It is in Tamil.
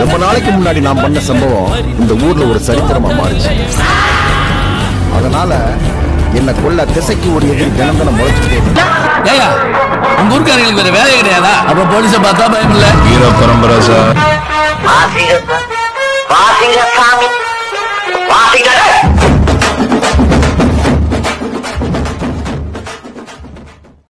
ரொம்ப நாளைக்கு முன்னாடி நான் பண்ண சம்பவம் இந்த ஊர்ல ஒரு சரித்திரமா மாறிச்சு. அதனால என்ன கொல்ல திசைக்கு ஒரு எதிரி தினம் தினம் முளைச்சுட்டே உங்க ஊருக்காரங்களுக்கு வேற வேலை கிடையாதா? அப்ப போலீஸ பார்த்தா பயம் இல்ல ஹீரோ பரம்பரை சார். வாசிங்க சாமி.